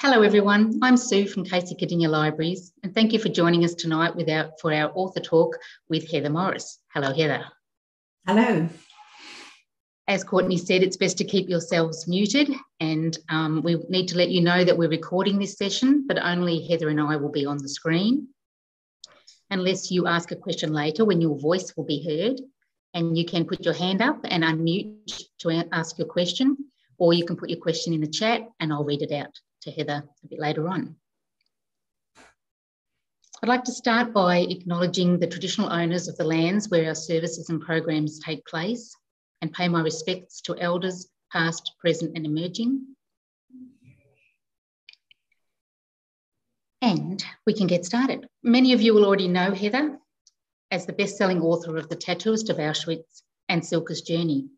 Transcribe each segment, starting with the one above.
Hello, everyone. I'm Sue from Casey Cardinia Libraries, and thank you for joining us tonight with our, for our author talk with Heather Morris. Hello, Heather. Hello. As Courtney said, it's best to keep yourselves muted, and um, we need to let you know that we're recording this session, but only Heather and I will be on the screen. Unless you ask a question later when your voice will be heard, and you can put your hand up and unmute to ask your question, or you can put your question in the chat and I'll read it out to Heather a bit later on. I'd like to start by acknowledging the traditional owners of the lands where our services and programs take place and pay my respects to elders past, present and emerging. And we can get started. Many of you will already know Heather as the best-selling author of The Tattooist of Auschwitz and Cilka's Journey.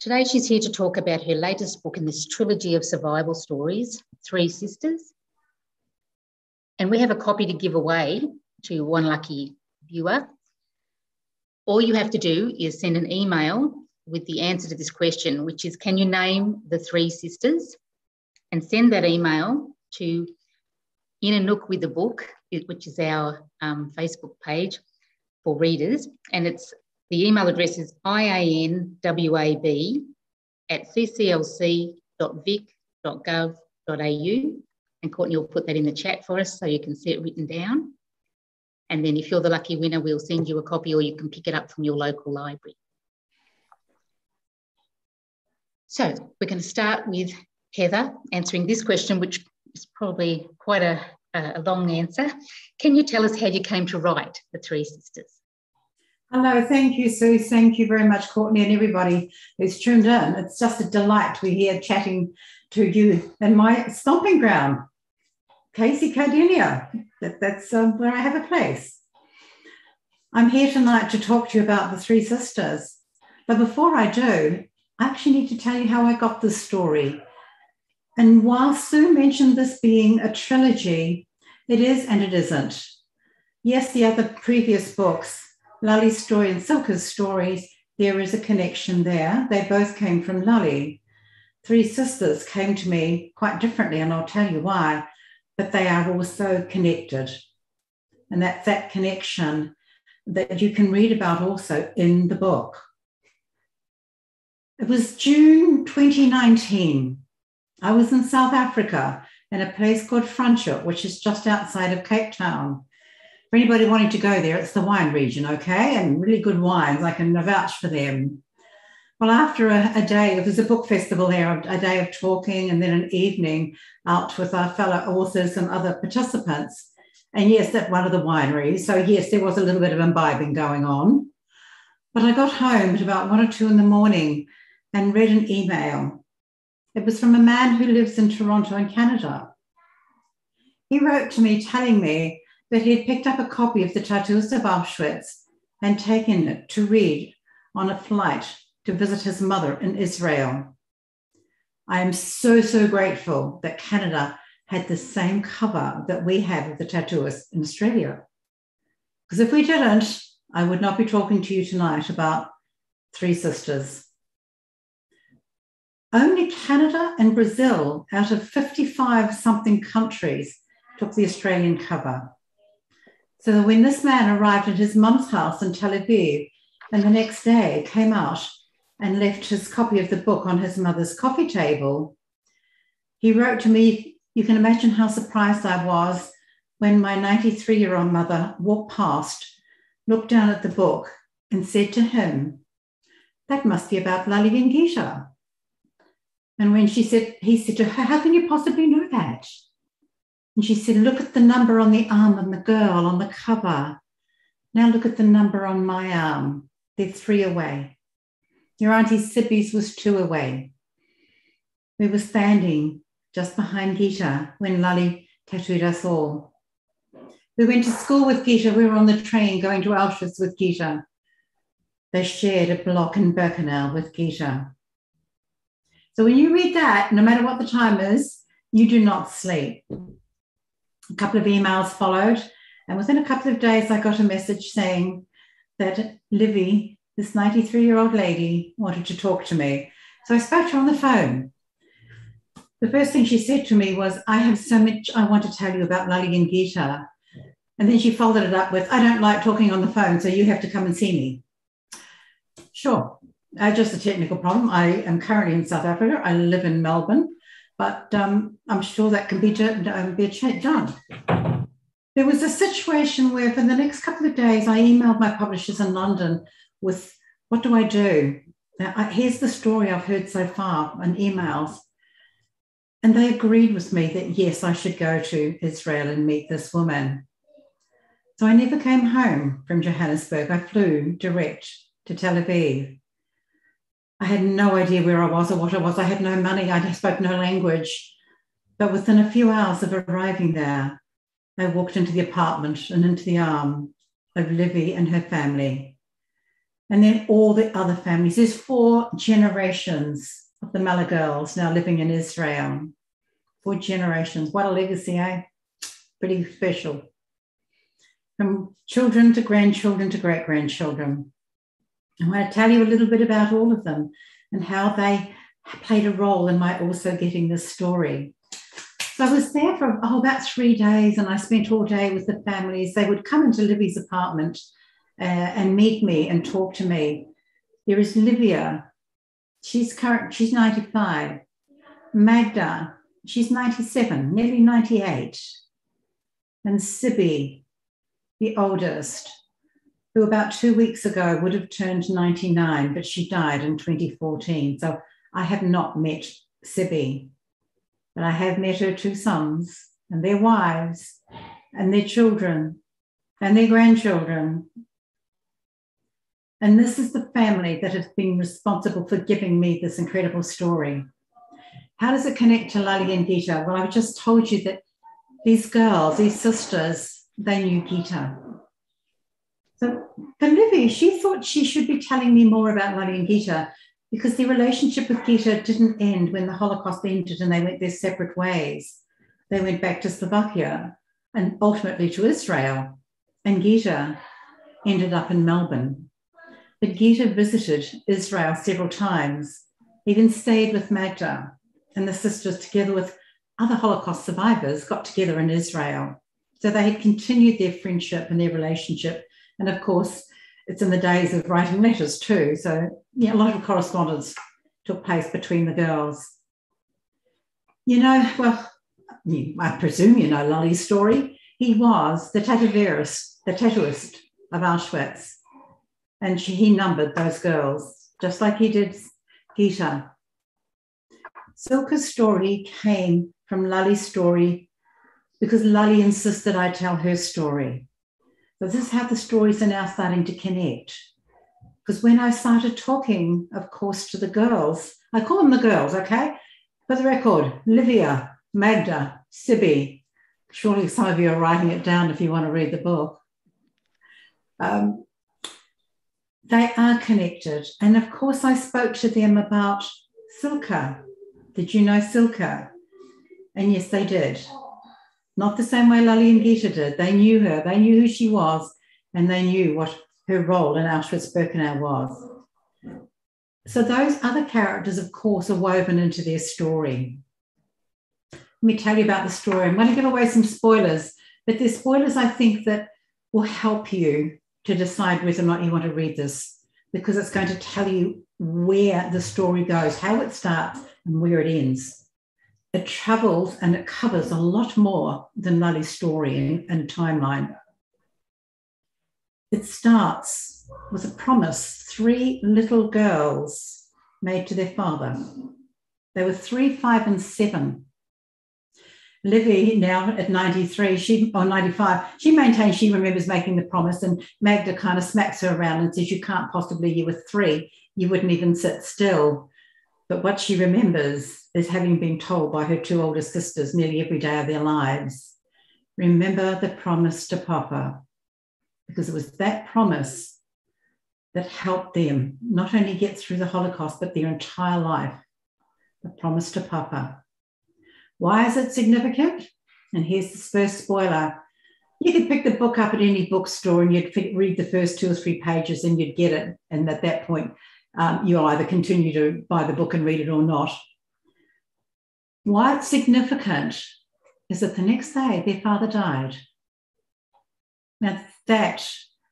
Today she's here to talk about her latest book in this trilogy of survival stories, Three Sisters. And we have a copy to give away to one lucky viewer. All you have to do is send an email with the answer to this question, which is Can you name the three sisters? And send that email to In a Nook with the Book, which is our um, Facebook page for readers. And it's the email address is ianwab at cclc.vic.gov.au. And Courtney will put that in the chat for us so you can see it written down. And then if you're the lucky winner, we'll send you a copy or you can pick it up from your local library. So we're going to start with Heather answering this question, which is probably quite a, a long answer. Can you tell us how you came to write The Three Sisters? Hello, thank you, Sue. Thank you very much, Courtney, and everybody who's tuned in. It's just a delight to be here chatting to you in my stomping ground, Casey Cardinia. That, that's um, where I have a place. I'm here tonight to talk to you about the three sisters. But before I do, I actually need to tell you how I got this story. And while Sue mentioned this being a trilogy, it is and it isn't. Yes, the other previous books Lale's story and Cilka's stories, there is a connection there. They both came from Lale. Three sisters came to me quite differently, and I'll tell you why, but they are also connected. And that's that connection that you can read about also in the book. It was June 2019. I was in South Africa in a place called Franschhoek, which is just outside of Cape Town for anybody wanting to go there, it's the wine region, okay? And really good wines. I can vouch for them. Well, after a, a day, it was a book festival there, a day of talking, and then an evening out with our fellow authors and other participants. And yes, at one of the wineries. So, yes, there was a little bit of imbibing going on. But I got home at about one or two in the morning and read an email. It was from a man who lives in Toronto in Canada. He wrote to me telling me that he had picked up a copy of the Tattooist of Auschwitz and taken it to read on a flight to visit his mother in Israel. I am so, so grateful that Canada had the same cover that we have of the tattooist in Australia. Because if we didn't, I would not be talking to you tonight about Three Sisters. Only Canada and Brazil, out of 55 something countries, took the Australian cover. So when this man arrived at his mum's house in Tel Aviv, and the next day came out and left his copy of the book on his mother's coffee table, he wrote to me, You can imagine how surprised I was when my 93 year old mother walked past, looked down at the book, and said to him, That must be about Lale Gita. And when she said, he said to her, How can you possibly know that? And she said, Look at the number on the arm of the girl on the cover. Now look at the number on my arm. They're three away. Your Auntie Cibi's was two away. We were standing just behind Gita when Lale tattooed us all. We went to school with Gita. We were on the train going to Auschwitz with Gita. They shared a block in Birkenau with Gita. So when you read that, no matter what the time is, you do not sleep. A couple of emails followed. And within a couple of days, I got a message saying that Livy, this 93 year old lady, wanted to talk to me. So I spoke to her on the phone. the first thing she said to me was, I have so much I want to tell you about Lale and Gita. And then she folded it up with, I don't like talking on the phone, so you have to come and see me. Sure. Uh, just a technical problem. I am currently in South Africa. I live in Melbourne, but um, I'm sure that can be, um, be done. There was a situation where, for the next couple of days, I emailed my publishers in London with, What do I do? Now, I, here's the story I've heard so far on emails. And they agreed with me that yes, I should go to Israel and meet this woman. So I never came home from Johannesburg. I flew direct to Tel Aviv. I had no idea where I was or what I was. I had no money. I spoke no language. But within a few hours of arriving there, I walked into the apartment and into the arm of Livy and her family. And then all the other families. There's four generations of the Mala girls now living in Israel. Four generations. What a legacy, eh? Pretty special. From children to grandchildren to great grandchildren. I want to tell you a little bit about all of them and how they played a role in my also getting this story. So I was there for oh, about three days and I spent all day with the families. They would come into Livy's apartment uh, and meet me and talk to me. There is Livia, she's current, she's 95. Magda, she's 97, nearly 98. And Cibi, the oldest, who about two weeks ago would have turned 99, but she died in 2014. So I have not met Cibi, but I have met her two sons and their wives and their children and their grandchildren. And this is the family that has been responsible for giving me this incredible story. How does it connect to Lale and Gita? Well, I've just told you that these girls, these sisters, they knew Gita. So for Livy, she thought she should be telling me more about Lale and Gita because the relationship with Gita didn't end when the Holocaust ended and they went their separate ways. They went back to Slovakia and ultimately to Israel. And Gita ended up in Melbourne. But Gita visited Israel several times, even stayed with Magda, and the sisters, together with other Holocaust survivors, got together in Israel. So they had continued their friendship and their relationship and of course, it's in the days of writing letters too. So yeah, a lot of correspondence took place between the girls. You know, well, I presume you know Lale's story. He was the tattooist, the tattooist of Auschwitz. And she, he numbered those girls, just like he did Gita. Cilka's story came from Lale's story because Lale insisted I tell her story. So this is how the stories are now starting to connect. Because when I started talking, of course, to the girls, I call them the girls, okay? For the record, Livia, Magda, Sibby. Surely some of you are writing it down if you want to read the book. Um, they are connected. And of course, I spoke to them about Cilka. Did you know Cilka? And yes, they did. Not the same way Lale and Gita did. They knew her, they knew who she was, and they knew what her role in Auschwitz Birkenau was. So those other characters, of course, are woven into their story. Let me tell you about the story. I'm going to give away some spoilers, but there's spoilers I think that will help you to decide whether or not you want to read this because it's going to tell you where the story goes, how it starts, and where it ends it travels and it covers a lot more than Lale's story and, timeline. It starts with a promise three little girls made to their father. They were three, five, and seven. Livy, now at 93, she or 95, she maintains she remembers making the promise, and Magda kind of smacks her around and says, You can't possibly, you were three, you wouldn't even sit still. But what she remembers is having been told by her two older sisters nearly every day of their lives remember the promise to Papa, because it was that promise that helped them not only get through the Holocaust, but their entire life. The promise to Papa. Why is it significant? And here's the first spoiler. You could pick the book up at any bookstore and you'd read the first two or three pages and you'd get it. And at that point, um, you'll either continue to buy the book and read it or not. Why it's significant is that the next day their father died. Now, that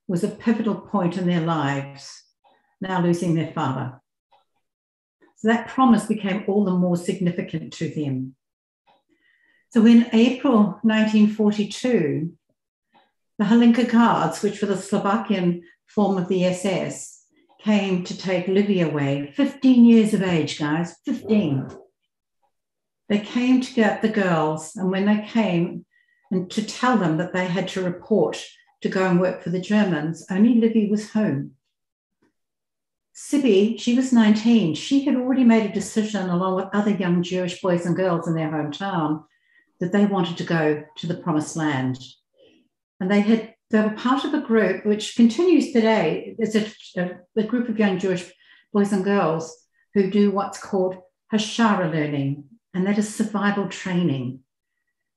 was a pivotal point in their lives, now losing their father. So that promise became all the more significant to them. So in April 1942, the Hlinka Guards, which were the Slovakian form of the SS, came to take Livy away. 15 years of age, guys, 15. They came to get the girls, and when they came and to tell them that they had to report to go and work for the Germans, only Livy was home. Cibi, she was 19. She had already made a decision, along with other young Jewish boys and girls in their hometown, that they wanted to go to the promised land. And they had they were part of a group which continues today. It's a, a, a group of young Jewish boys and girls who do what's called Hachshara learning, and that is survival training.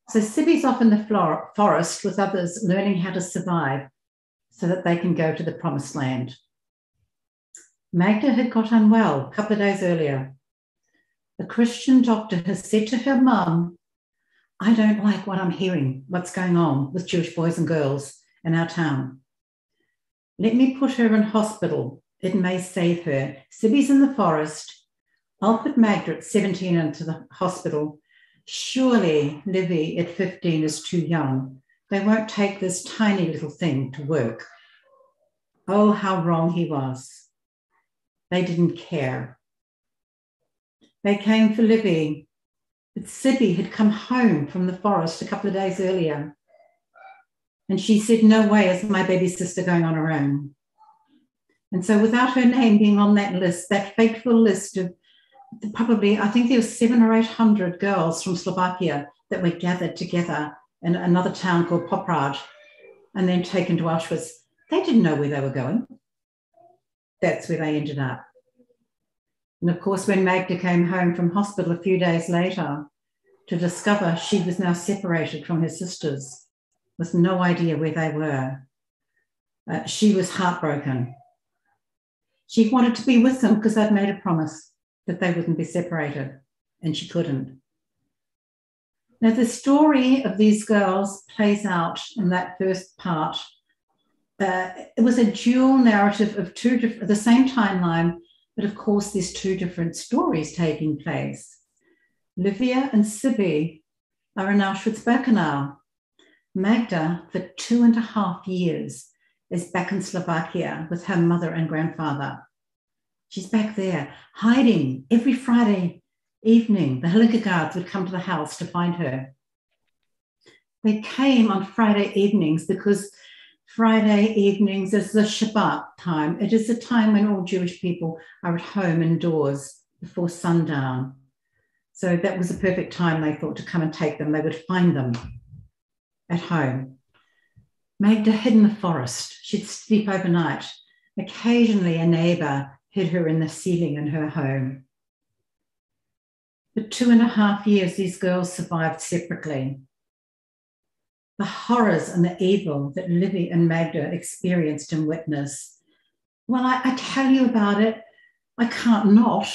So Cibi's off in the forest with others learning how to survive so that they can go to the promised land. Magda had got unwell a couple of days earlier. A Christian doctor has said to her mum, I don't like what I'm hearing, what's going on with Jewish boys and girls in our town. Let me put her in hospital. It may save her. Cibi's in the forest. I'll put Magda at 17 into the hospital. Surely Livy at 15 is too young. They won't take this tiny little thing to work. Oh, how wrong he was. They didn't care. They came for Livy, but Cibi had come home from the forest a couple of days earlier. And she said, No way is my baby sister going on her own. And so, without her name being on that list, that fateful list of probably, I think there were seven or eight hundred girls from Slovakia that were gathered together in another town called Poprad and then taken to Auschwitz. They didn't know where they were going. That's where they ended up. And of course, when Magda came home from hospital a few days later to discover she was now separated from her sisters with no idea where they were, uh, she was heartbroken. She wanted to be with them because they'd made a promise that they wouldn't be separated, and she couldn't. Now, the story of these girls plays out in that first part. Uh, it was a dual narrative of two different, the same timeline, but of course, there's two different stories taking place. Livia and Cibi are in Auschwitz-Birkenau. Magda, for two and a half years, is back in Slovakia with her mother and grandfather. She's back there hiding every Friday evening. The Hlinka guards would come to the house to find her. They came on Friday evenings because Friday evenings is the Shabbat time. It is a time when all Jewish people are at home indoors before sundown. So that was a perfect time, they thought, to come and take them. They would find them at home. Magda hid in the forest. She'd sleep overnight. Occasionally, a neighbor hid her in the ceiling in her home. For two and a half years, these girls survived separately. The horrors and the evil that Livy and Magda experienced and witnessed. Well, I, I tell you about it. I can't not.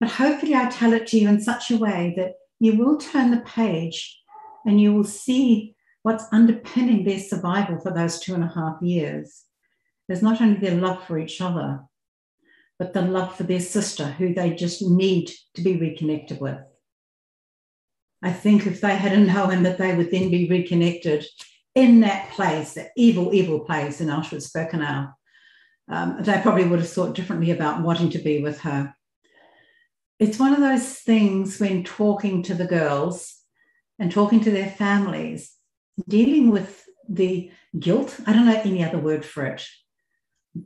But hopefully, I tell it to you in such a way that you will turn the page and you will see what's underpinning their survival for those two and a half years. There's not only their love for each other, but the love for their sister who they just need to be reconnected with. I think if they had known that they would then be reconnected in that place, that evil, evil place in Auschwitz Birkenau, um, they probably would have thought differently about wanting to be with her. It's one of those things when talking to the girls and talking to their families, dealing with the guilt, I don't know any other word for it,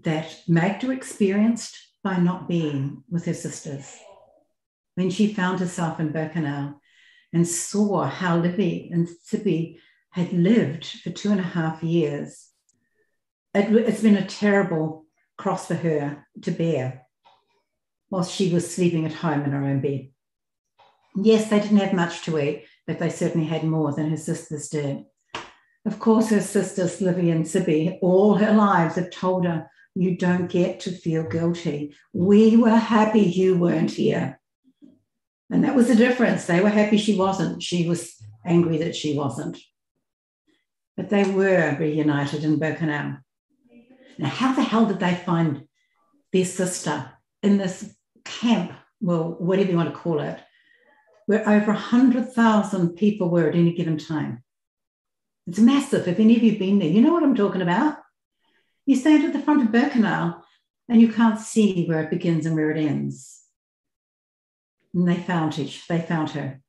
that Magda experienced by not being with her sisters. When she found herself in Birkenau and saw how Livy and Cibi had lived for two and a half years, it, it's been a terrible cross for her to bear whilst she was sleeping at home in her own bed. Yes, they didn't have much to eat, but they certainly had more than her sisters did. Of course, her sisters, Livy and Cibi, all her lives have told her you don't get to feel guilty. We were happy you weren't here. And that was the difference. They were happy she wasn't. She was angry that she wasn't. But they were reunited in Birkenau. Now, how the hell did they find their sister in this camp, well, whatever you want to call it, where over 100,000 people were at any given time? It's massive. If any of you have been there, you know what I'm talking about. You stand at the front of Birkenau and you can't see where it begins and where it ends. And they found her. They found her.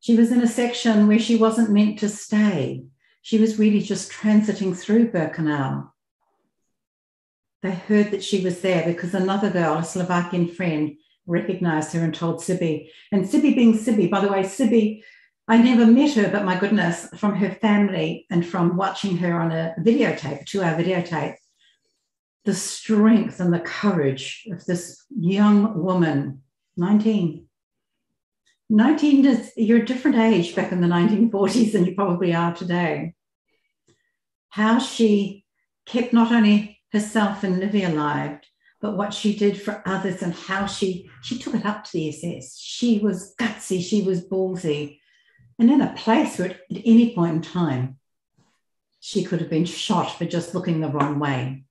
She was in a section where she wasn't meant to stay. She was really just transiting through Birkenau. They heard that she was there because another girl, a Slovakian friend, recognized her and told Cibi. And Cibi being Cibi, by the way, Cibi, I never met her, but my goodness, from her family and from watching her on a videotape, two hour videotape, the strength and the courage of this young woman, 19. 19 is, you're a different age back in the 1940s than you probably are today. How she kept not only herself and Livy alive, but what she did for others and how she she took it up to the SS. She was gutsy, she was ballsy, and in a place where at any point in time she could have been shot for just looking the wrong way.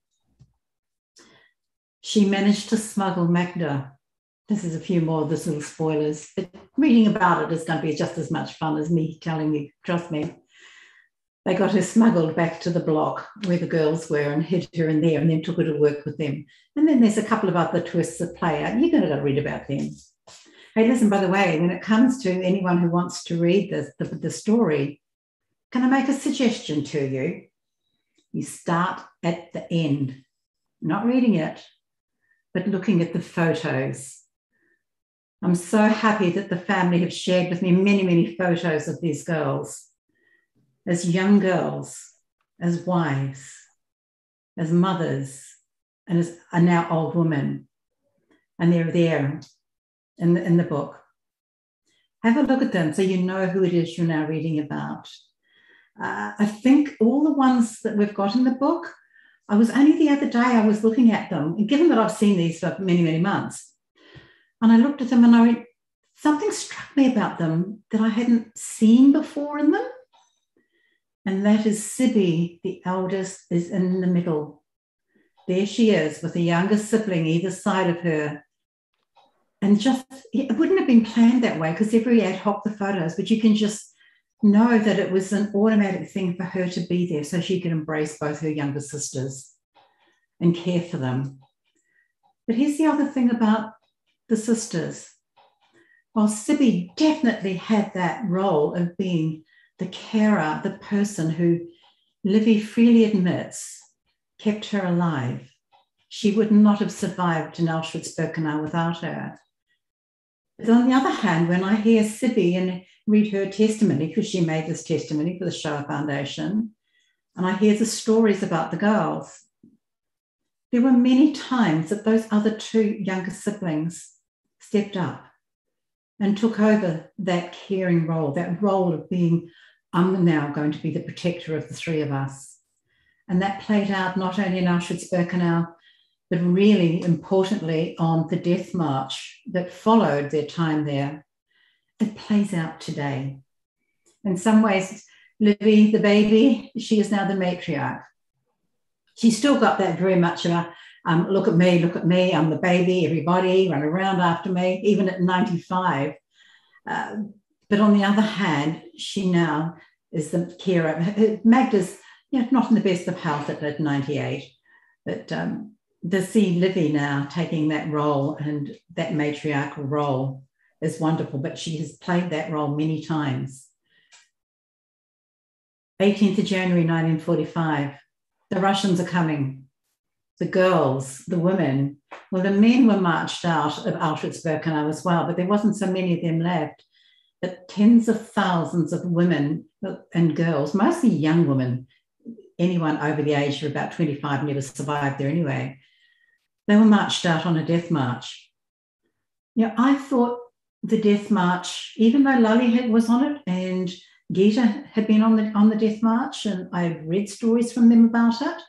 She managed to smuggle Magda. This is a few more of the little spoilers, but reading about it is going to be just as much fun as me telling you, trust me. They got her smuggled back to the block where the girls were and hid her in there and then took her to work with them. And then there's a couple of other twists that play out. You're going to go read about them. Hey, listen, by the way, when it comes to anyone who wants to read this, the, the story, can I make a suggestion to you? You start at the end, not reading it, but looking at the photos. I'm so happy that the family have shared with me many, many photos of these girls as young girls, as wives, as mothers, and as are now old women. And they're there in the, in the book. Have a look at them so you know who it is you're now reading about. Uh, I think all the ones that we've got in the book, I was only the other day, I was looking at them, and given that I've seen these for many, many months, and I looked at them and I went, something struck me about them that I hadn't seen before in them. And that is Cibi, the eldest, is in the middle. There she is with a younger sibling either side of her. And just, it wouldn't have been planned that way because every ad hoc the photos, but you can just know that it was an automatic thing for her to be there so she could embrace both her younger sisters and care for them. But here's the other thing about the sisters. While Cibi definitely had that role of being the carer, the person who Livy freely admits kept her alive. She would not have survived in Auschwitz Birkenau without her. But on the other hand, when I hear Cibi and read her testimony, because she made this testimony for the Shoah Foundation, and I hear the stories about the girls, there were many times that those other two younger siblings stepped up and took over that caring role, that role of being I'm now going to be the protector of the three of us. And that played out not only in Auschwitz Birkenau, but really importantly on the death march that followed their time there. It plays out today. In some ways, Livy, the baby, she is now the matriarch. She's still got that very much of a um, look at me, look at me, I'm the baby, everybody run around after me, even at 95. Uh, but on the other hand, she now is the carer. Magda's you know, not in the best of health at, at 98, but um, to see Livy now taking that role and that matriarchal role is wonderful, but she has played that role many times. 18th of January 1945, the Russians are coming. The girls, the women, well, the men were marched out of Auschwitz-Birkenau as well, but there wasn't so many of them left that tens of thousands of women and girls, mostly young women, anyone over the age of about 25 never survived there anyway, they were marched out on a death march. You know, I thought the death march, even though Lale was on it and Gita had been on the on the death march, and I had read stories from them about it.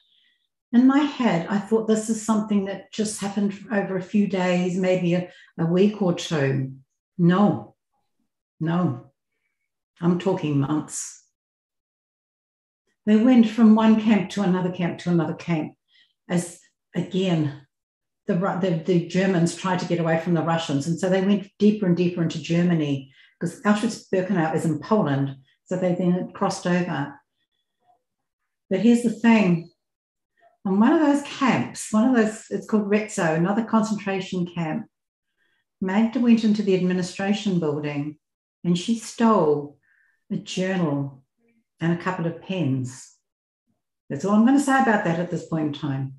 In my head, I thought this is something that just happened over a few days, maybe a, a week or two No, no. I'm talking months. They went from one camp to another camp to another camp as again the, the, the Germans tried to get away from the Russians. And so they went deeper and deeper into Germany because Auschwitz Birkenau is in Poland. So they then crossed over. But here's the thing on one of those camps, one of those, it's called Retzow, another concentration camp, Magda went into the administration building and she stole a journal and a couple of pens. That's all I'm going to say about that at this point in time.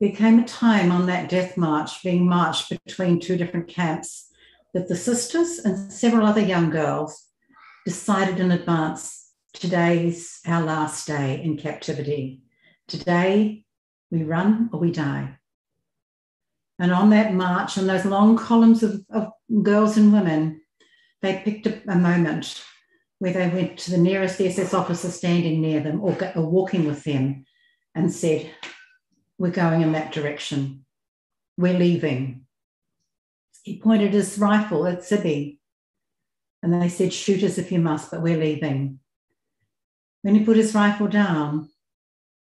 There came a time on that death march, being marched between two different camps, that the sisters and several other young girls decided in advance today's our last day in captivity. Today we run or we die. And on that march, on those long columns of, of girls and women, they picked a, a, moment where they went to the nearest SS officer standing near them or, or walking with them and said, We're going in that direction. We're leaving. He pointed his rifle at Cibi and they said, Shoot us if you must, but we're leaving. When he put his rifle down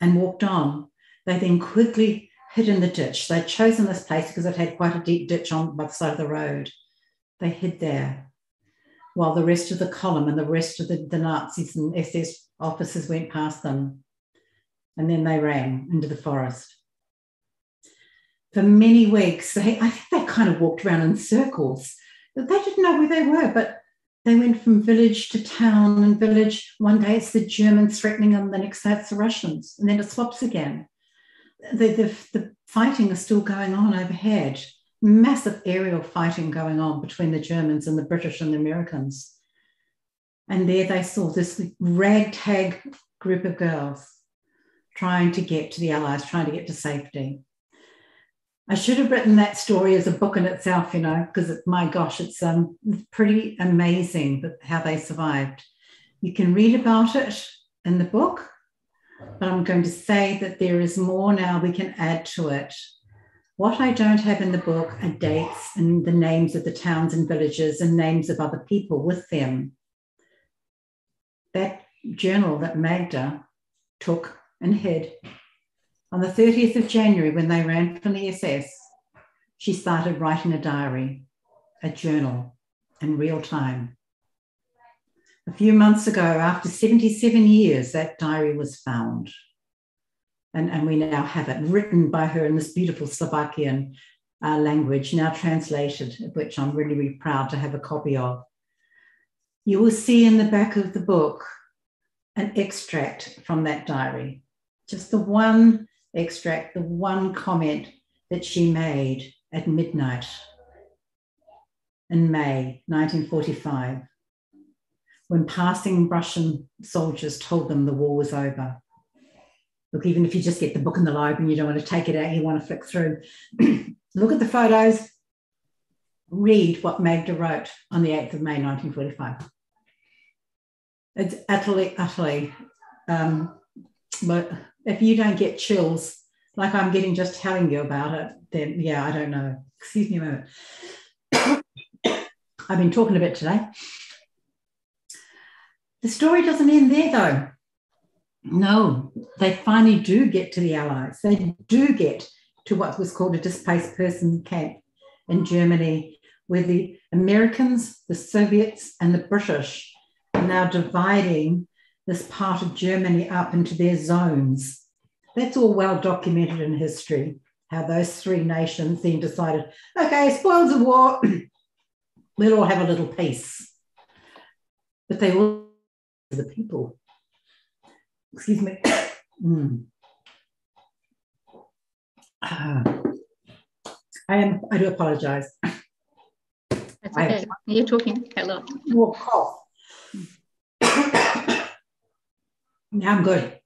and walked on, they then quickly hid in the ditch. They'd chosen this place because it had quite a deep ditch on by the side of the road. They hid there while the rest of the column and the rest of the, the Nazis and SS officers went past them. And then they ran into the forest. For many weeks, they, I think they kind of walked around in circles. They didn't know where they were, but they went from village to town and village. One day it's the Germans threatening them, the next day it's the Russians, and then it swaps again the, the, the fighting is still going on overhead. Massive aerial fighting going on between the Germans and the British and the Americans. And there they saw this ragtag group of girls trying to get to the Allies, trying to get to safety. I should have written that story as a book in itself, you know, because my gosh, it's um, pretty amazing how they survived. You can read about it in the book, but I'm going to say that there is more now we can add to it. What I don't have in the book are dates and the names of the towns and villages and names of other people with them. That journal that Magda took and hid on the 30th of January, when they ran from the SS, she started writing a diary, a journal in real time. A few months ago, after 77 years, that diary was found. And, and we now have it written by her in this beautiful Slovakian uh, language, now translated, which I'm really, really proud to have a copy of. You will see in the back of the book an extract from that diary, just the one extract, the one comment that she made at midnight in May 1945 when passing Russian soldiers told them the war was over. Look, even if you just get the book in the library and you don't want to take it out, you want to flick through, look at the photos, read what Magda wrote on the 8th of May 1945. It's utterly, utterly, um, but if you don't get chills like I'm getting just telling you about it, then yeah, I don't know. Excuse me a moment. I've been talking a bit today. The story doesn't end there, though. No, they finally do get to the Allies. They do get to what was called a displaced person camp in Germany, where the Americans, the Soviets, and the British are now dividing this part of Germany up into their zones. That's all well documented in history, how those three nations then decided, okay, spoils of war, we'll all have a little peace. But they all the people. Excuse me. mm. uh, I am. I do apologize. That's okay. You're talking. Hello. More cough. now I'm good.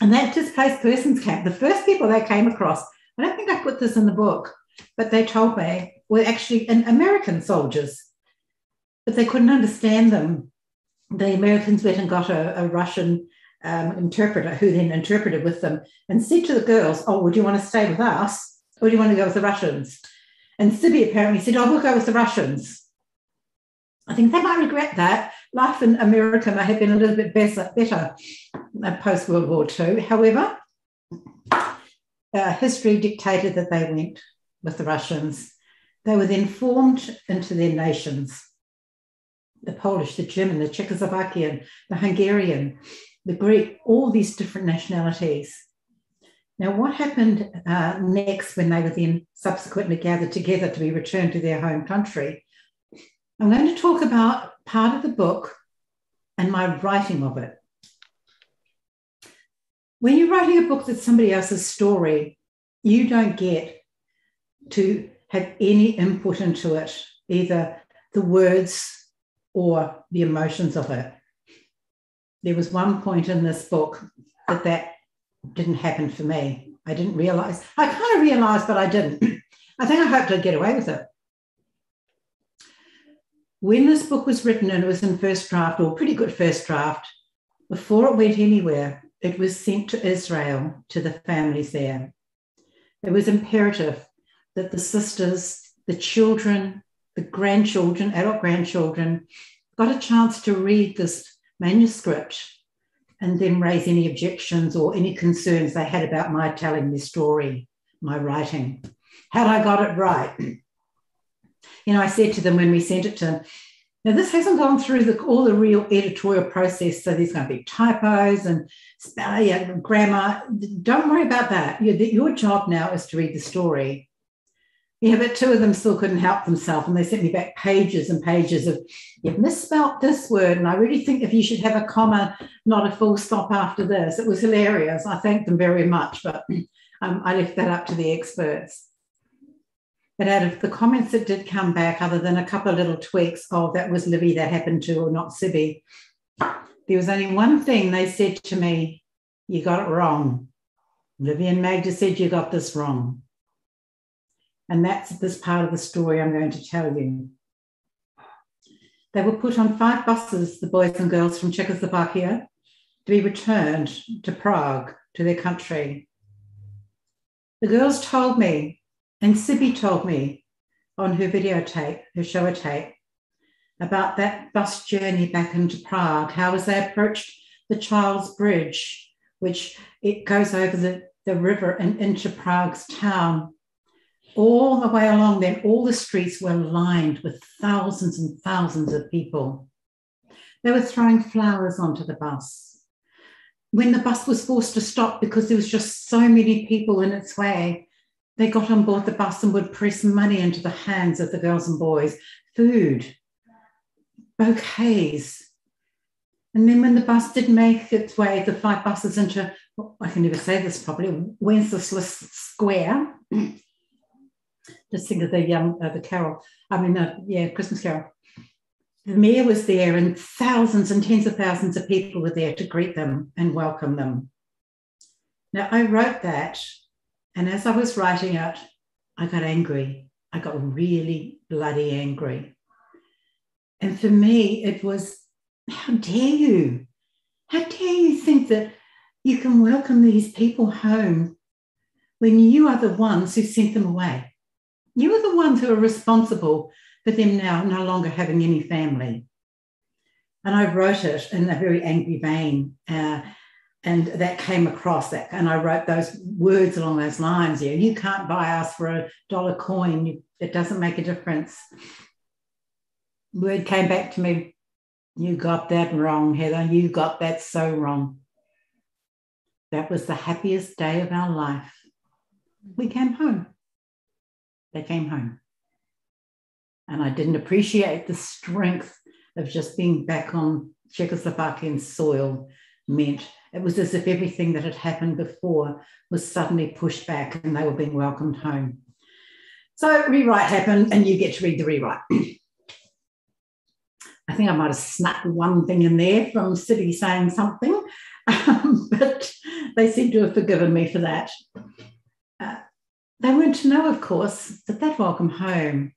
And that displaced persons camp, the first people they came across, I don't think I put this in the book, but they told me were actually American soldiers, but they couldn't understand them the Americans went and got a, a Russian um, interpreter who then interpreted with them and said to the girls, Oh, would you want to stay with us or do you want to go with the Russians? And Cibi apparently said, Oh, we'll go with the Russians. I think they might regret that. Life in America may have been a little bit better, better post World War II. However, uh, history dictated that they went with the Russians. They were then formed into their nations the Polish, the German, the Czechoslovakian, the Hungarian, the Greek, all these different nationalities. Now, what happened uh, next when they were then subsequently gathered together to be returned to their home country? I'm going to talk about part of the book and my writing of it. When you're writing a book that's somebody else's story, you don't get to have any input into it, either the words or the emotions of it. There was one point in this book that that didn't happen for me. I didn't realize. I kind of realized, but I didn't. I think I hoped I'd get away with it. When this book was written and it was in first draft, or pretty good first draft, before it went anywhere, it was sent to Israel to the families there. It was imperative that the sisters, the children, the grandchildren, adult grandchildren, got a chance to read this manuscript and then raise any objections or any concerns they had about my telling this story, my writing. Had I got it right? You know, I said to them when we sent it to them, now, this hasn't gone through the, all the real editorial process, so there's going to be typos and grammar. Don't worry about that. Your job now is to read the story. Yeah, but two of them still couldn't help themselves, and they sent me back pages and pages of you've misspelt this word, and I really think if you should have a comma, not a full stop after this. It was hilarious. I thanked them very much, but um, I left that up to the experts. But out of the comments that did come back, other than a couple of little tweaks, oh, that was Livy that happened to, or not Cibi, there was only one thing they said to me, you got it wrong. Livy and Magda said you got this wrong. And that's this part of the story I'm going to tell you. They were put on five buses, the boys and girls from Czechoslovakia, to be returned to Prague, to their country. The girls told me and Cibi told me on her videotape, her Shoah tape, about that bus journey back into Prague, how as they approached the Charles Bridge, which it goes over the, the river and into Prague's town, all the way along then, all the streets were lined with thousands and thousands of people. They were throwing flowers onto the bus. When the bus was forced to stop because there was just so many people in its way, they got on board the bus and would press money into the hands of the girls and boys, food, bouquets. And then when the bus did make its way, the five buses into, I can never say this properly, Wenceslas Square, just think of the young, uh, the carol, I mean, uh, yeah, Christmas carol. The mayor was there and thousands and tens of thousands of people were there to greet them and welcome them. Now, I wrote that and as I was writing it, I got angry. I got really bloody angry. And for me, it was how dare you? How dare you think that you can welcome these people home when you are the ones who sent them away? You are the ones who are responsible for them now no longer having any family. And I wrote it in a very angry vein. Uh, and that came across that and i wrote those words along those lines yeah you can't buy us for a dollar coin it doesn't make a difference word came back to me you got that wrong heather you got that so wrong that was the happiest day of our life we came home they came home and i didn't appreciate the strength of just being back on czechoslovakian soil meant it was as if everything that had happened before was suddenly pushed back and they were being welcomed home. So rewrite happened, and you get to read the rewrite. I think I might have snuck one thing in there from Cibi saying something, um, but they seem to have forgiven me for that. They weren't to know, of course, that that welcome home,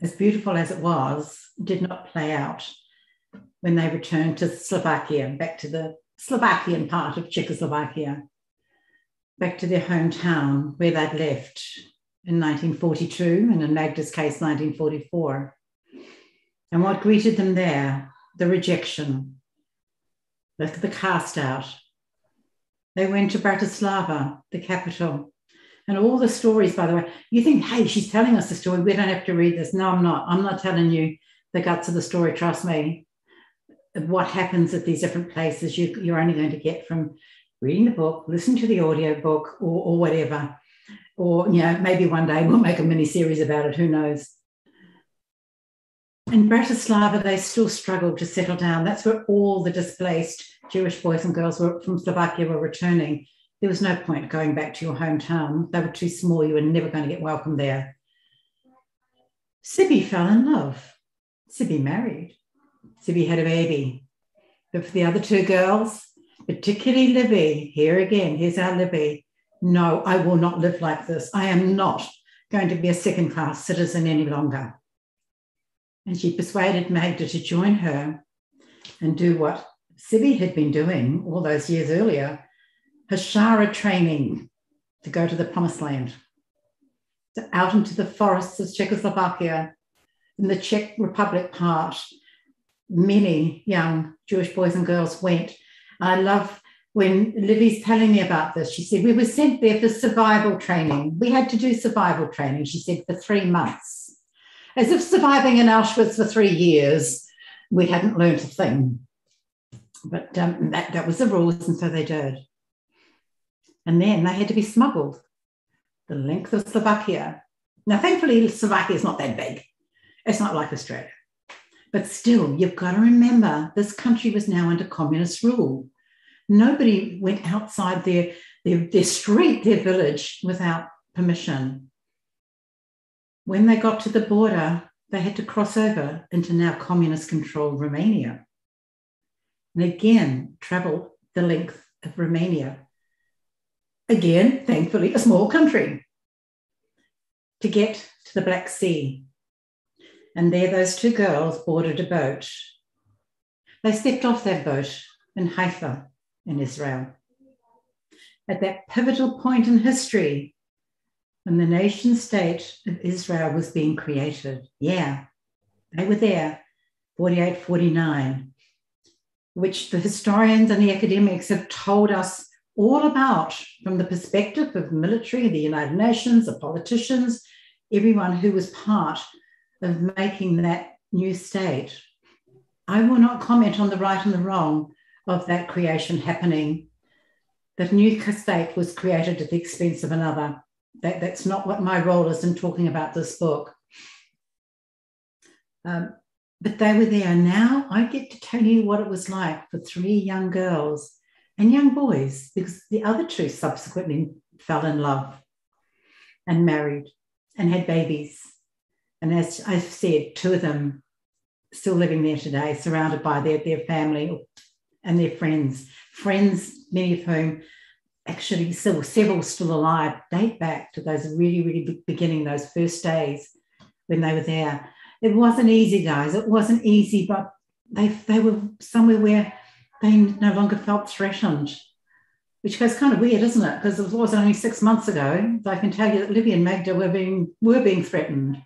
as beautiful as it was, did not play out when they returned to Slovakia, back to the Slovakian part of Czechoslovakia, back to their hometown where they'd left in 1942, and in Magda's case, 1944. And what greeted them there? The rejection, the, the cast out. They went to Bratislava, the capital. And all the stories, by the way, you think, hey, she's telling us the story. We don't have to read this. No, I'm not. I'm not telling you the guts of the story. Trust me. What happens at these different places, you, you're only going to get from reading the book, listen to the audio book, or, or whatever. Or, you know, maybe one day we'll make a mini series about it. Who knows? In Bratislava, they still struggled to settle down. That's where all the displaced Jewish boys and girls were, from Slovakia were returning. There was no point going back to your hometown. They were too small. You were never going to get welcome there. Cibi fell in love. Cibi married. Cibi had a baby. But for the other two girls, particularly Livy, here again, here's our Livy. No, I will not live like this. I am not going to be a second class citizen any longer. And she persuaded Magda to join her and do what Cibi had been doing all those years earlier Hachshara training to go to the promised land, to out into the forests of Czechoslovakia, in the Czech Republic part. Many young Jewish boys and girls went. I love when Livy's telling me about this. She said, We were sent there for survival training. We had to do survival training, she said, for three months as if surviving in Auschwitz for three years, we hadn't learned a thing. But um, that, that was the rules, and so they did. And then they had to be smuggled the length of Slovakia. Now, thankfully, Slovakia is not that big. It's not like Australia. But still, you've got to remember this country was now under communist rule. Nobody went outside their, their, their street, their village, without permission when they got to the border, they had to cross over into now communist controlled Romania. And again, travel the length of Romania. Again, thankfully, a small country to get to the Black Sea. And there, those two girls boarded a boat. They stepped off that boat in Haifa, in Israel. At that pivotal point in history, when the nation state of Israel was being created. Yeah, they were there, 48, 49, which the historians and the academics have told us all about from the perspective of military, the United Nations, the politicians, everyone who was part of making that new state. I will not comment on the right and the wrong of that creation happening. That new state was created at the expense of another. That, that's not what my role is in talking about this book. Um, but they were there. Now I get to tell you what it was like for three young girls and young boys, because the other two subsequently fell in love and married and had babies. And as I've said, two of them still living there today, surrounded by their, their family and their friends, friends, many of whom actually still several still alive date back to those really, really beginning, those first days when they were there. It wasn't easy, guys. It wasn't easy, but they they were somewhere where they no longer felt threatened, which goes kind of weird, isn't it? Because it was only six months ago. I can tell you that Livy and Magda were being were being threatened.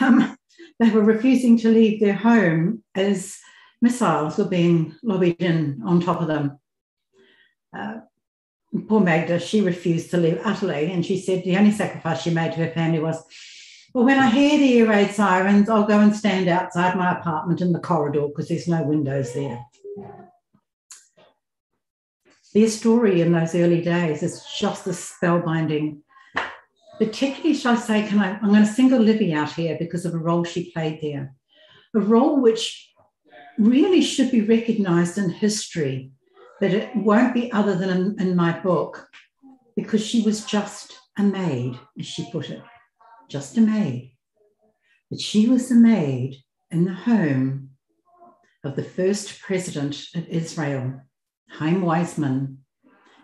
Um, they were refusing to leave their home as missiles were being lobbied in on top of them. Uh, poor Magda, she refused to leave utterly. And she said the only sacrifice she made to her family was, well, when I hear the air raid sirens, I'll go and stand outside my apartment in the corridor because there's no windows there. Their story in those early days is just as spellbinding. Particularly, shall I say, can I, I'm going to single Livy out here because of a role she played there. A role which really should be recognized in history but it won't be other than in, in my book because she was just a maid, as she put it, just a maid. But she was a maid in the home of the first president of Israel, Chaim Weizmann,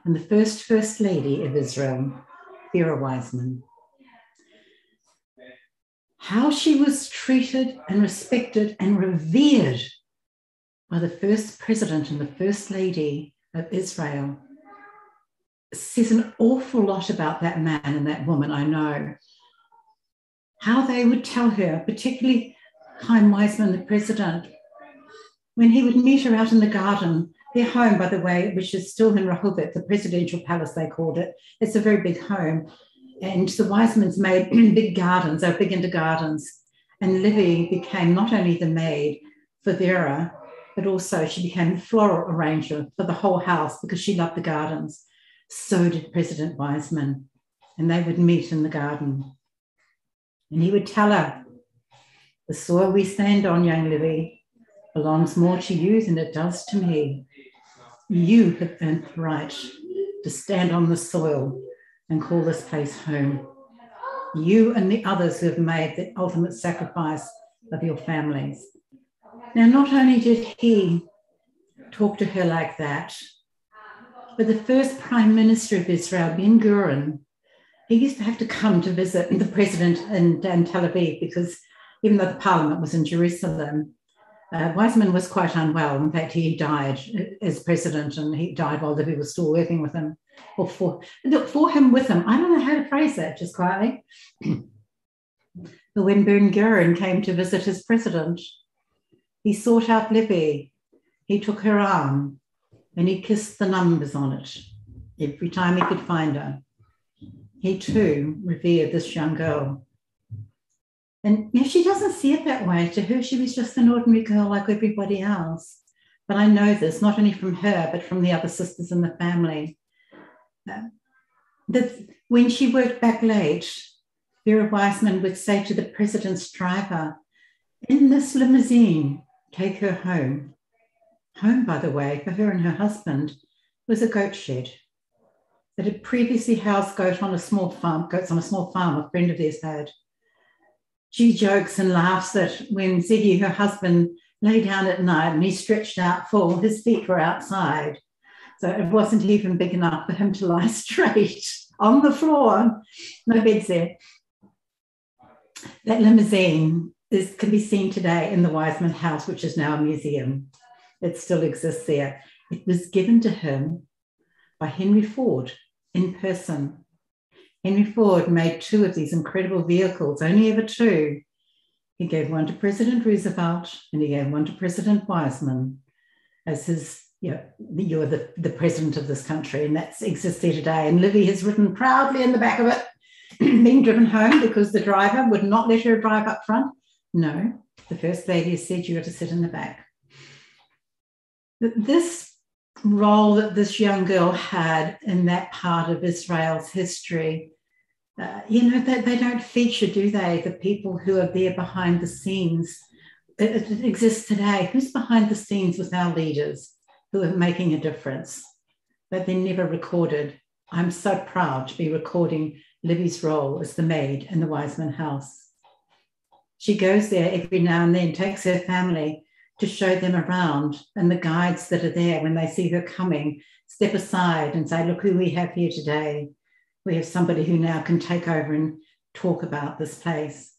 and the first first lady of Israel, Vera Weizmann. How she was treated and respected and revered by the first president and the first lady of Israel says an awful lot about that man and that woman, I know. how they would tell her, particularly Chaim Weizmann, the president, when he would meet her out in the garden, their home, by the way, which is still in Rehovot, the presidential palace, they called it. It's a very big home. And the Weizmanns made big gardens, they big into gardens. And Livy became not only the maid for Vera, but also she became the floral arranger for the whole house because she loved the gardens. So did President Weizmann. And they would meet in the garden. And he would tell her, The soil we stand on, young Livy, belongs more to you than it does to me. You have earned the right to stand on the soil and call this place home. You and the others who have made the ultimate sacrifice of your families. Now, not only did he talk to her like that, but the first Prime Minister of Israel, Ben Gurion, he used to have to come to visit the president in, in Tel Aviv because even though the parliament was in Jerusalem, uh, Weizmann was quite unwell. In fact, he died as president and he died while Livy was still working with him or for, for him with him. I don't know how to phrase that just quietly. but when Ben Gurion came to visit his president, he sought out Livy. He took her arm and he kissed the numbers on it every time he could find her. He too revered this young girl. And if she doesn't see it that way, to her, she was just an ordinary girl like everybody else. But I know this not only from her, but from the other sisters in the family. Uh, that when she worked back late, Vera Weizmann would say to the president's driver, In this limousine, take her home. Home, by the way, for her and her husband, was a goat shed that had previously housed goat on a small farm, goats on a small farm a friend of theirs had. She jokes and laughs that when Ziggy, her husband, lay down at night and he stretched out full, his feet were outside. So it wasn't even big enough for him to lie straight on the floor. No beds there. That limousine this can be seen today in the Weizmann House, which is now a museum. It still exists there. It was given to him by Henry Ford in person. Henry Ford made two of these incredible vehicles, only ever two. He gave one to President Roosevelt and he gave one to President Weizmann as his, you know, you're the, the president of this country, and that exists there today. And Livy has written proudly in the back of it, being driven home because the driver would not let her drive up front. No, the First Lady said you got to sit in the back. This role that this young girl had in that part of Israel's history, uh, you know, they, they don't feature, do they? The people who are there behind the scenes. It, it exists today. Who's behind the scenes with our leaders who are making a difference? But they're never recorded. I'm so proud to be recording Livy's role as the maid in the Weizmann house she goes there every now and then, takes her family to show them around, and the guides that are there, when they see her coming, step aside and say, Look who we have here today. We have somebody who now can take over and talk about this place.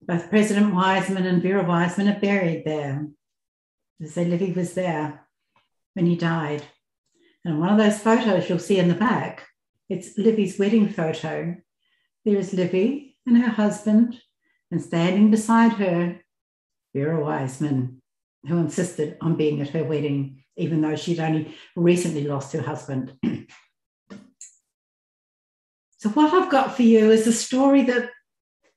Both President Weizmann and Vera Weizmann are buried there. They say Livy was there when he died. And one of those photos you'll see in the back, it's Livy's wedding photo. There is Livy and her husband and standing beside her, Vera Weizmann, who insisted on being at her wedding, even though she'd only recently lost her husband. so, what I've got for you is a story that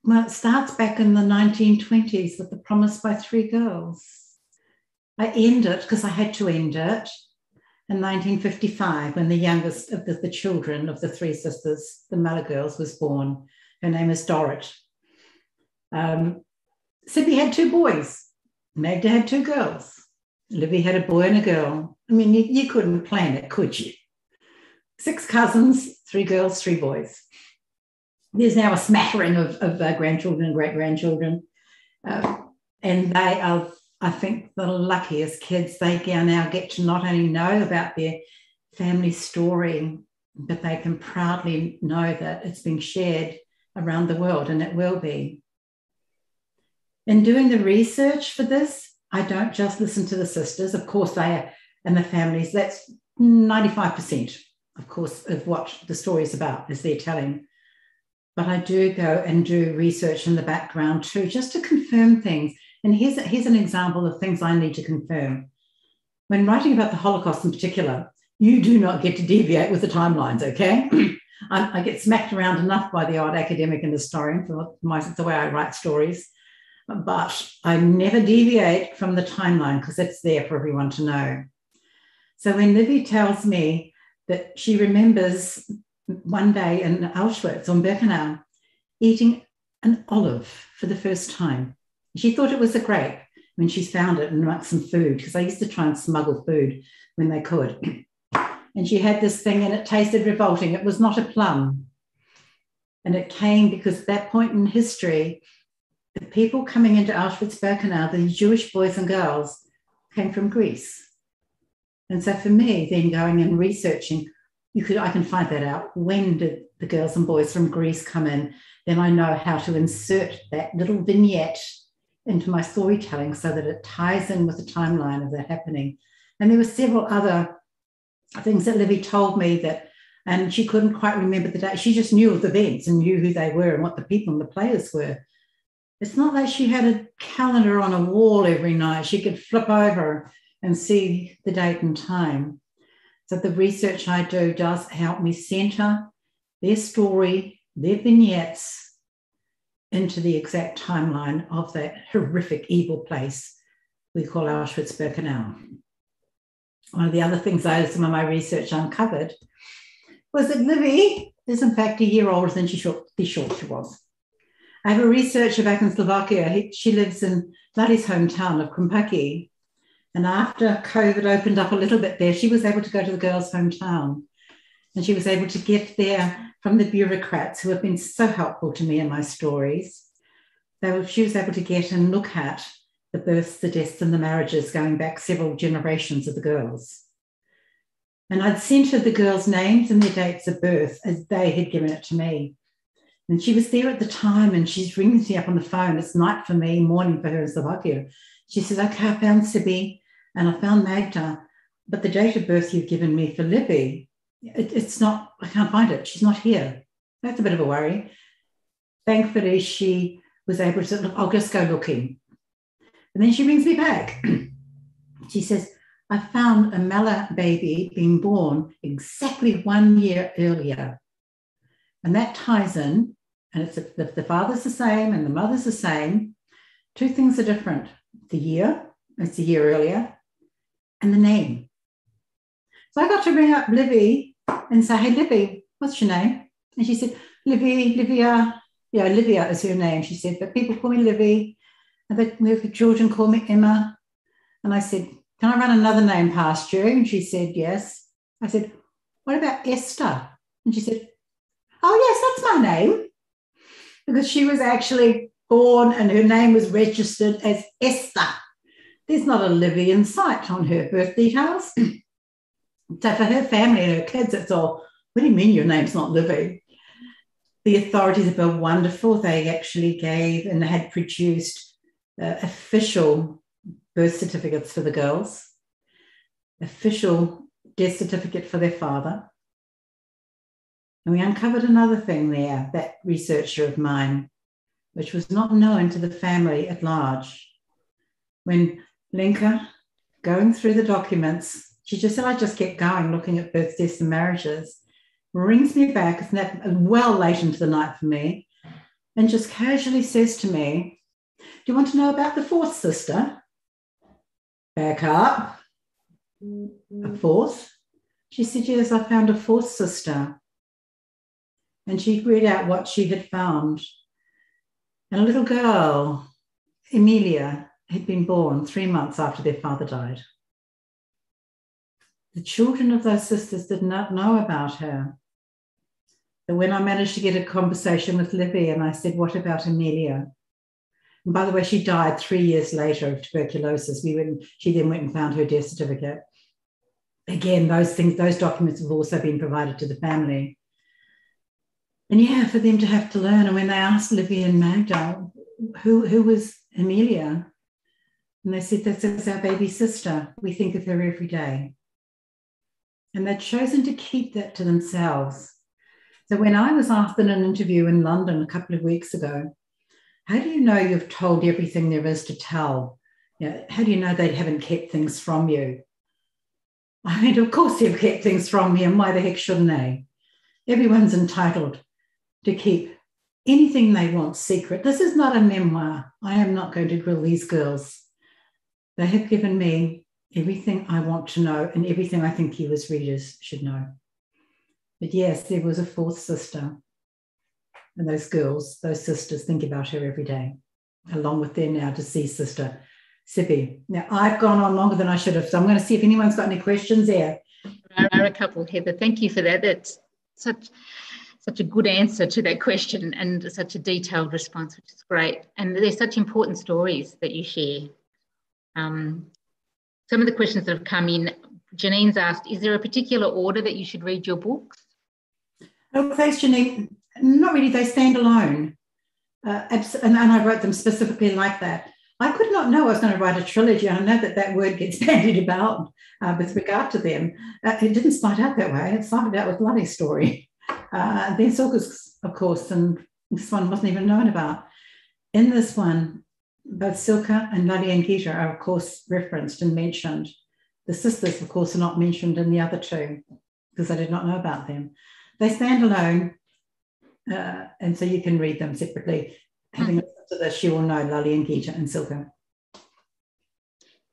well, it starts back in the 1920s with the promise by three girls. I end it because I had to end it in 1955 when the youngest of the, the children of the three sisters, the Miller girls, was born. Her name is Dorrit. Um, Sydney had two boys. Magda had two girls. Livy had a boy and a girl. I mean, you, you couldn't plan it, could you? Six cousins, three girls, three boys. There's now a smattering of, of uh, grandchildren and great grandchildren. Uh, and they are, I think, the luckiest kids. They now get to not only know about their family story, but they can proudly know that it's being shared around the world and it will be. In doing the research for this, I don't just listen to the sisters. Of course, they are, and the families. That's 95%, of course, of what the story is about, is they're telling. but I do go and do research in the background too, just to confirm things. And here's, here's an example of things I need to confirm. When writing about the Holocaust in particular, you do not get to deviate with the timelines, okay? I, I, get smacked around enough by the odd academic and historian for my, the way I write stories, but I never deviate from the timeline because it's there for everyone to know. So when Livy tells me that she remembers one day in Auschwitz on Birkenau eating an olive for the first time. She thought it was a grape when she found it and amongst some food, because I used to try and smuggle food when they could. And she had this thing and it tasted revolting. It was not a plum. And it came because at that point in history, the people coming into Auschwitz Birkenau, the Jewish boys and girls, came from Greece. And so for me, then going and researching you could I can find that out. When did the girls and boys from Greece come in? Then I know how to insert that little vignette into my storytelling so that it ties in with the timeline of that happening. And there were several other things that Livy told me that, and she couldn't quite remember the date. She just knew of the events and knew who they were and what the people and the players were. It's not like she had a calendar on a wall every night. She could flip over and see the date and time. So the research I do does help me center their story, their vignettes into the exact timeline of that horrific, evil place we call Auschwitz Birkenau. One of the other things I, some of my research uncovered was that Livy is in fact a year older than she short she was. I have a researcher back in Slovakia. She lives in Lale's hometown of Krompachy, and after COVID opened up a little bit there, she was able to go to the girls' hometown. And she was able to get there from the bureaucrats who have been so helpful to me in my stories. They Were, she was able to get and look at the births, the deaths, and the marriages going back several generations of the girls. And I'd sent her the girls' names and their dates of birth as they had given it to me. And she was there at the time and she's ringing me up on the phone. It's night for me, morning for her in Slovakia. She says, Okay, I found Cibi and I found Magda, but the date of birth you've given me for Livy, it, it's not, I can't find it. She's not here. That's a bit of a worry. Thankfully, she was able to, I'll just go looking. And then she brings me back. she says, I found a Mala baby being born exactly one year earlier. And that ties in, and it's the, the father's the same and the mother's the same. Two things are different the year, it's a year earlier, and the name. So I got to ring up Livy and say, Hey, Livy, what's your name? And she said, Livy, Livia. Yeah, Livia is her name, she said, but people call me Livy. And the children call me Emma. And I said, Can I run another name past you? And she said, Yes. I said, What about Esther? And she said, Oh, yes, that's my name. Because she was actually born and her name was registered as Esther. There's not a Livy in sight on her birth details. so for her family and her kids, it's all, what do you mean your name's not Livy? The authorities were wonderful. They actually gave and had produced uh, official birth certificates for the girls, official death certificate for their father. And we uncovered another thing there, that researcher of mine, which was not known to the family at large. When Linka, going through the documents, she just said, I just kept going, looking at birth, deaths, and marriages. Rings me back, it's well late into the night for me, and just casually says to me, Do you want to know about the fourth sister? Back up. A fourth? She said, Yes, I found a fourth sister. And she read out what she had found. And a little girl, Emilia, had been born three months after their father died. The children of those sisters did not know about her. But when I managed to get a conversation with Livy and I said, What about Emilia? And by the way, she died three years later of tuberculosis. We went, she then went and found her death certificate. Again, those things, those documents have also been provided to the family. And yeah, for them to have to learn. And when they asked Livy and Magda, who, who was Emilia? And they said, This is our baby sister. We think of her every day. And they'd chosen to keep that to themselves. So when I was asked in an interview in London a couple of weeks ago, how do you know you've told everything there is to tell? You know, how do you know they haven't kept things from you? I mean, of course they've kept things from me, and why the heck shouldn't they? Everyone's entitled to keep anything they want secret. This is not a memoir. I am not going to grill these girls. They have given me everything I want to know and everything I think you as readers should know. But yes, there was a fourth sister. And those girls, those sisters, think about her every day, along with their now deceased sister, Cibi. Now, I've gone on longer than I should have, so I'm going to see if anyone's got any questions there. There are a couple, Heather. Thank you for that. That's such such a good answer to that question and such a detailed response, which is great. And they're such important stories that you share. Um, some of the questions that have come in, Janine's asked, is there a particular order that you should read your books? Oh, thanks, Janine. Not really, they stand alone. Uh, and, and I wrote them specifically like that. I could not know I was going to write a trilogy. I know that that word gets bandied about uh, with regard to them. Uh, it didn't start out that way. It started out with Bloody Story. Uh, then Cilka's, of course, and this one wasn't even known about. In this one, both Cilka and Lale and Gita are, of course, referenced and mentioned. The sisters, of course, are not mentioned in the other two because I did not know about them. They stand alone, uh, and so you can read them separately. Having listened to this, you will know Lale and Gita and Cilka.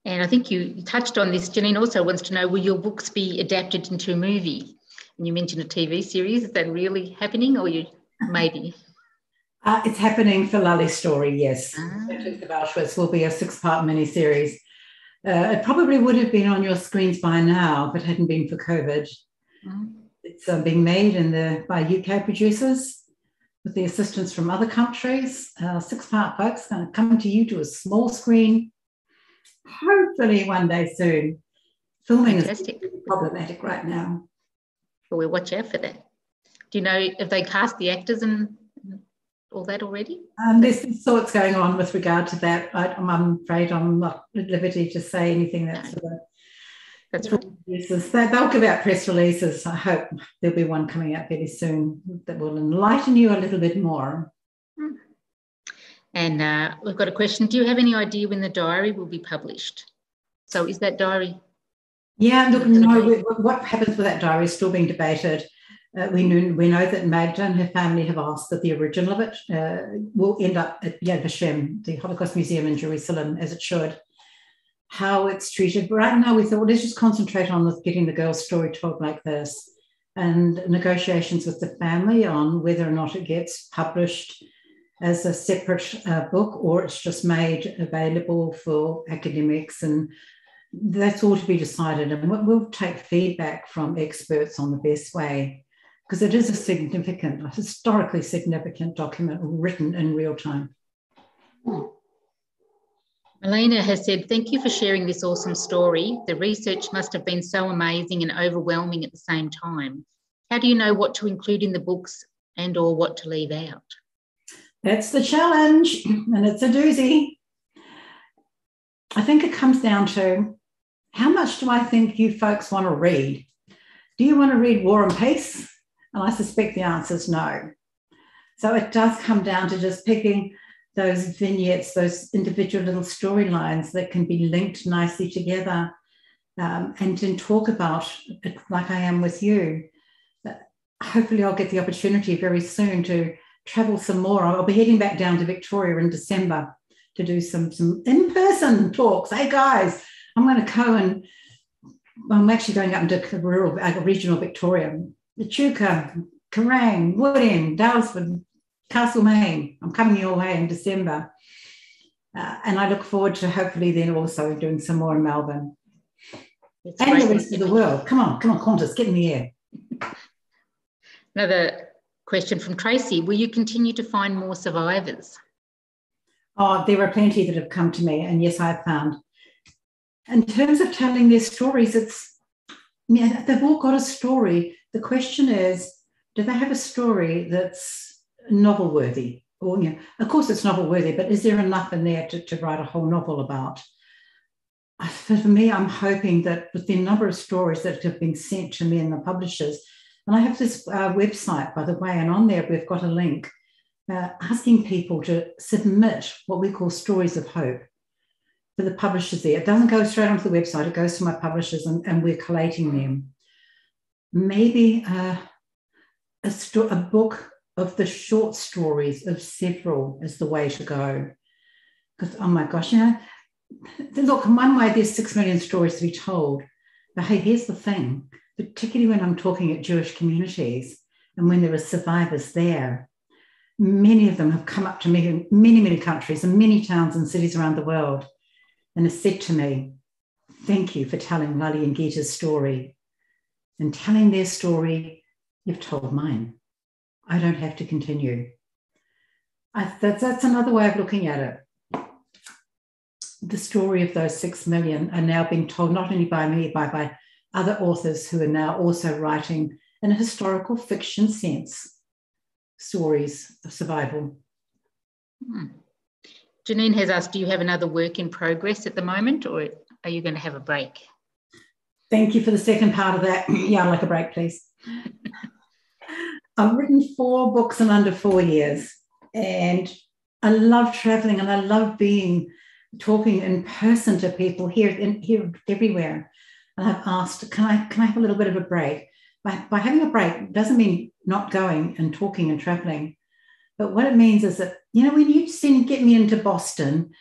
And I think you touched on this. Janine also wants to know will your books be adapted into a movie? You mentioned a TV series. Is that really happening, or you maybe? Uh, it's happening for Lale's story, yes. Ah. of Auschwitz will be a six part miniseries. Uh, it probably would have been on your screens by now if it hadn't been for COVID. Mm. It's uh, being made in the, by UK producers with the assistance from other countries. Uh, six part folks going to come to you to a small screen, hopefully one day soon. Filming Fantastic. is problematic right now we'll watch out for that. Do you know if they cast the actors and all that already? Um, there's thoughts going on with regard to that. I, am afraid I'm not at liberty to say anything that's. No. That's right. They'll give out press releases. I hope there'll be one coming out very soon that will enlighten you a little bit more. Hmm. And uh, we've got a question. Do you have any idea when the diary will be published? So is that diary yeah, look, no, we, what happens with that diary is still being debated. Uh, we, know, we know that Magda and her family have asked that the original of it uh, will end up at Yad Vashem, the Holocaust Museum in Jerusalem, as it should. How it's treated. But right now, we thought, let's just concentrate on getting the girl's story told like this and negotiations with the family on whether or not it gets published as a separate uh, book or it's just made available for academics and that's all to be decided. And we'll take feedback from experts on the best way because it is a significant, a historically significant document written in real time. Elena has said, Thank you for sharing this awesome story. The research must have been so amazing and overwhelming at the same time. How do you know what to include in the books and or what to leave out? That's the challenge, and it's a doozy. I think it comes down to how much do I think you folks want to read? Do you want to read War and Peace? And I suspect the answer is no. So it does come down to just picking those vignettes, those individual little storylines that can be linked nicely together um, and then talk about it like I am with you. Hopefully, I'll get the opportunity very soon to travel some more. I'll be heading back down to Victoria in December to do some, some in person talks. Hey, guys, I'm going to go and I'm actually going up into rural, regional Victoria, Echuca, Kerrang, Woodend, Daylesford, Castlemaine. I'm coming your way in December. Uh, and I look forward to hopefully then also doing some more in Melbourne. It's and the rest of the world. Come on, come on, Qantas, get in the air. Another question from Tracy Will you continue to find more survivors? Oh, there are plenty that have come to me, and yes, I've found in terms of telling their stories, it's yeah, they've all got a story. The question is, do they have a story that's novel worthy? Or know, of course it's novel worthy, but is there enough in there to, to write a whole novel about? For me, I'm hoping that with the number of stories that have been sent to me and the publishers, And I have this uh, website, by the way, and on there we've got a link uh, asking people to submit what we call stories of hope for the publishers there. It doesn't go straight onto the website, it goes to my publishers and, and we're collating them. Maybe uh, a, sto- a book of the short stories of several is the way to go. Because, oh my gosh, you know, look, in one way, there's six million stories to be told. But hey, here's the thing, particularly when I'm talking at Jewish communities and when there are survivors there, many of them have come up to me in many, many countries and many towns and cities around the world and has said to me, Thank you for telling Lale and Gita's story. And telling their story, you've told mine. I don't have to continue. I, that's, that's another way of looking at it. The story of those six million are now being told not only by me, but by other authors who are now also writing in a historical fiction sense stories of survival. Hmm. Janine has asked, do you have another work in progress at the moment or are you going to have a break? Thank you for the second part of that. yeah, I'd like a break, please. I've written four books in under four years and I love traveling and I love being talking in person to people here here everywhere. And I've asked, can I can I have a little bit of a break? By, by having a break doesn't mean not going and talking and traveling. But what it means is that, you know, when you send, get me into Boston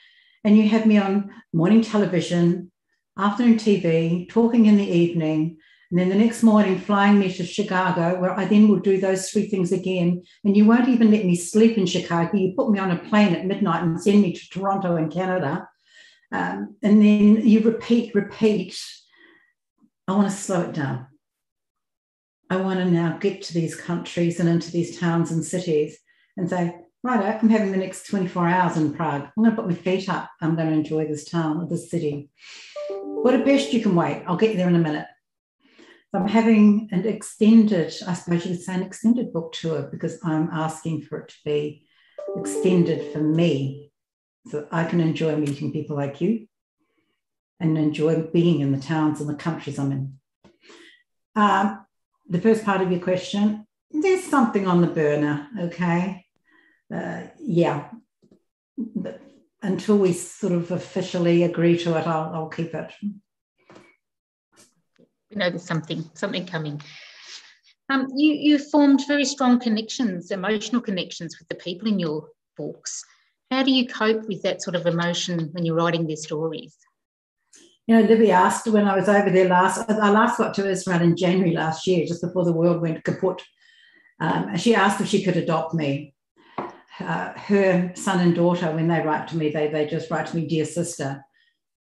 and you have me on morning television, afternoon TV, talking in the evening, and then the next morning flying me to Chicago, where I then will do those three things again. And you won't even let me sleep in Chicago. You put me on a plane at midnight and send me to Toronto in Canada. Um, and then you repeat, repeat. I want to slow it down. I want to now get to these countries and into these towns and cities and say, right, I'm having the next 24 hours in Prague. I'm going to put my feet up. I'm going to enjoy this town or this city. What a best you can wait. I'll get you there in a minute. So I'm having an extended, I suppose you could say, an extended book tour because I'm asking for it to be extended for me so I can enjoy meeting people like you and enjoy being in the towns and the countries I'm in. Um, the first part of your question, there's something on the burner, okay? Uh, yeah, but until we sort of officially agree to it, I'll, I'll keep it. We know there's something something coming. Um, you you formed very strong connections, emotional connections with the people in your books. How do you cope with that sort of emotion when you're writing their stories? You know, Livy asked when I was over there last. I last got to Israel in January last year, just before the world went kaput. Um, and she asked if she could adopt me uh, her son and daughter, when they write to me, they, they just write to me, Dear sister.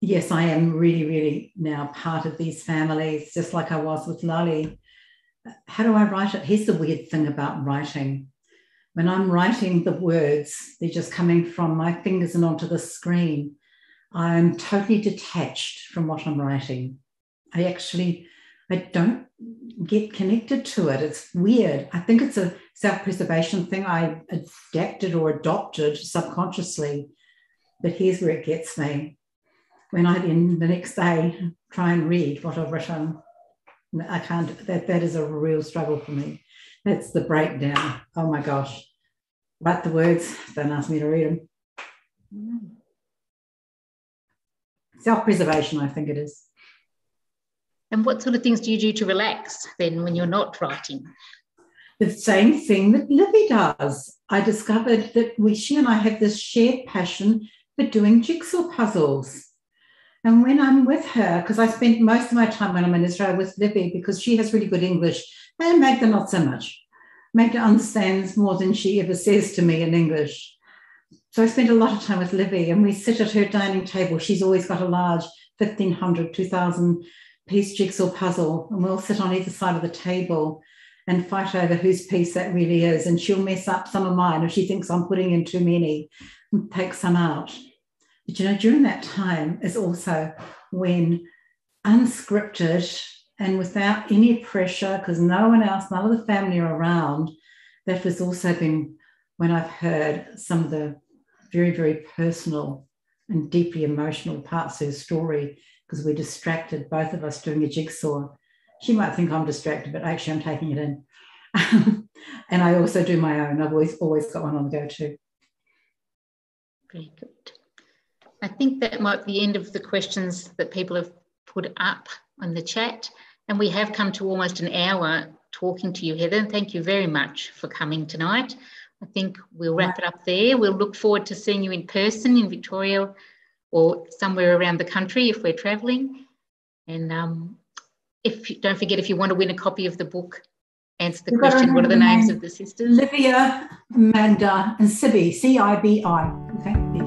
Yes, I am really, really now part of these families, just like I was with Lale. How do I write it? Here's the weird thing about writing. When I'm writing the words, they're just coming from my fingers and onto the screen. I'm totally detached from what I'm writing. I actually, I don't get connected to it. It's weird. I think it's a self preservation thing I adapted or adopted subconsciously. But here's where it gets me. When I then the next day try and read what I've written, I can't, that, that is a real struggle for me. That's the breakdown. Oh my gosh. Write the words, don't ask me to read them. Mm. Self preservation, I think it is. And what sort of things do you do to relax then when you're not writing? The same thing that Livy does. I discovered that we, she and I have this shared passion for doing jigsaw puzzles. And when I'm with her, because I spend most of my time when I'm in Israel with Livy because she has really good English, and Magda not so much. Magda understands more than she ever says to me in English. So I spend a lot of time with Livy and we sit at her dining table. She's always got a large 1500, 2000 piece jigsaw puzzle, and we'll sit on either side of the table and fight over whose piece that really is. And she'll mess up some of mine if she thinks I'm putting in too many and take some out. But you know, during that time is also when unscripted and without any pressure, because no one else, none of the family are around, that has also been when I've heard some of the very, very personal and deeply emotional parts of her story because we're distracted, both of us doing a jigsaw. She might think I'm distracted, but actually I'm taking it in. and I also do my own. I've always always got one on the go too. Very good. I think that might be the end of the questions that people have put up on the chat. And we have come to almost an hour talking to you, Heather. Thank you very much for coming tonight. I think we'll wrap it up there. We'll look forward to seeing you in person in Victoria or somewhere around the country if we're travelling. And um, if don't forget, if you want to win a copy of the book, answer the You've question. What are the names of the sisters? Livia, Amanda, and Cibi, C I B I. Okay.